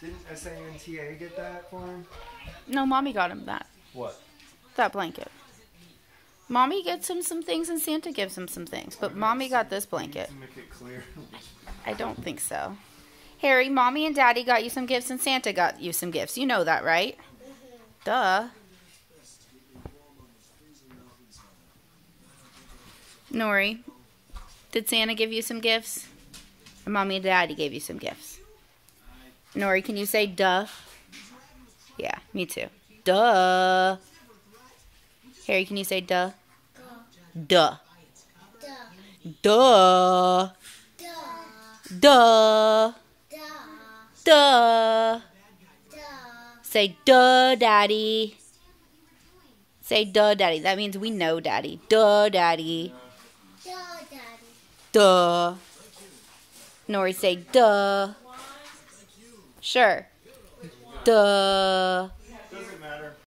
Didn't SANTA get that for him? No, mommy got him that. What? That blanket. Mommy gets him some things and Santa gives him some things, but mommy got this blanket. To make it clear. I don't think so. Harry, mommy and daddy got you some gifts and Santa got you some gifts. You know that, right? Mm-hmm. Duh. Nori, did Santa give you some gifts? Or mommy and daddy gave you some gifts? Nori, can you say duh? Yeah, me too. Duh. Harry, can you say duh? Duh. Duh. Duh. Duh. Say duh, daddy. Say duh, daddy. That means we know daddy. Duh, daddy. Duh. Nori, say duh. Sure. Duh.